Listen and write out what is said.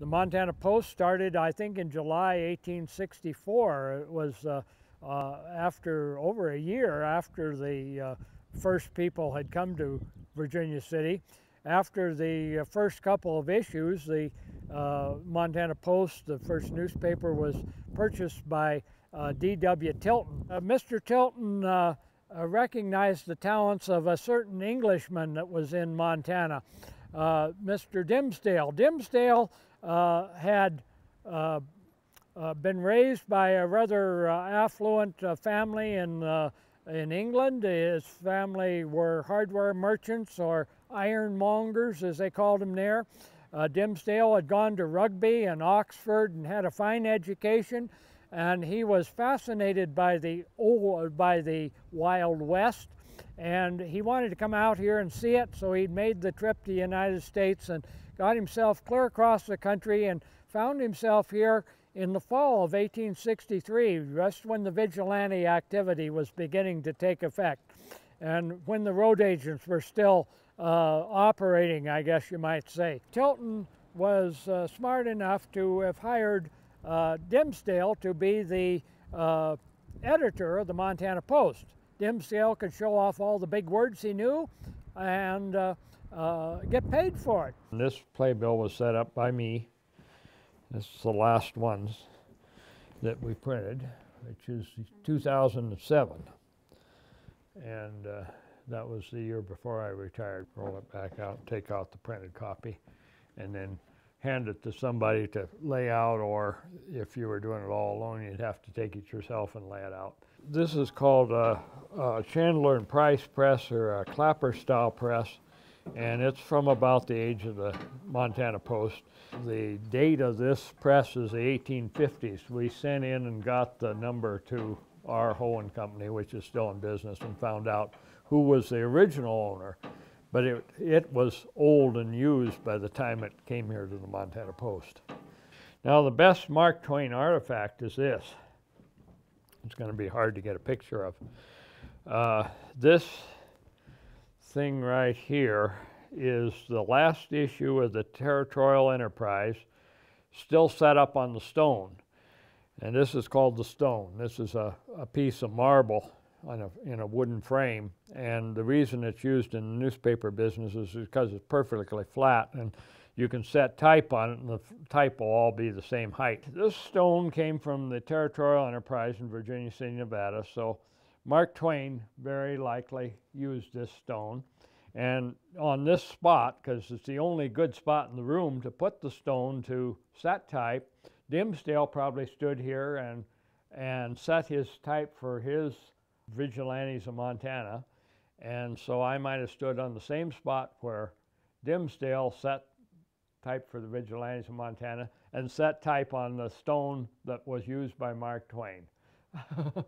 The Montana Post started, I think, in July 1864. It was uh, uh, after over a year after the uh, first people had come to Virginia City. After the uh, first couple of issues, the uh, Montana Post, the first newspaper, was purchased by uh, D.W. Tilton. Mr. Tilton recognized the talents of a certain Englishman that was in Montana, Mr. Dimsdale. Dimsdale uh, had uh, uh, been raised by a rather affluent family in, in England. His family were hardware merchants or ironmongers, as they called them there. Uh, Dimsdale had gone to Rugby and Oxford and had a fine education, and he was fascinated by the old, by the Wild West, and he wanted to come out here and see it. So he made the trip to the United States and got himself clear across the country and found himself here in the fall of 1863, just when the vigilante activity was beginning to take effect and when the road agents were still uh, operating, I guess you might say. Tilton was uh, smart enough to have hired uh, Dimsdale to be the uh, editor of the Montana Post. Dimsdale could show off all the big words he knew and uh, get paid for it. This playbill was set up by me. This is the last ones that we printed, which is 2007. And uh, that was the year before I retired. Roll it back out, take out the printed copy, and then hand it to somebody to lay out, or if you were doing it all alone, you'd have to take it yourself and lay it out. This is called a, a Chandler and Price press or a clapper style press and it's from about the age of the Montana Post. The date of this press is the 1850s. We sent in and got the number to our Hohen Company, which is still in business, and found out who was the original owner. But it, it was old and used by the time it came here to the Montana Post. Now the best Mark Twain artifact is this. It's going to be hard to get a picture of. Uh, this thing right here is the last issue of the Territorial Enterprise, still set up on the stone. And this is called the stone. This is a, a piece of marble on a, in a wooden frame. And the reason it's used in the newspaper business is because it's perfectly flat and you can set type on it and the type will all be the same height. This stone came from the Territorial Enterprise in Virginia City, Nevada. So Mark Twain very likely used this stone. And on this spot, because it's the only good spot in the room to put the stone to set type, Dimsdale probably stood here and, and set his type for his Vigilantes of Montana. And so I might have stood on the same spot where Dimsdale set type for the Vigilantes of Montana and set type on the stone that was used by Mark Twain.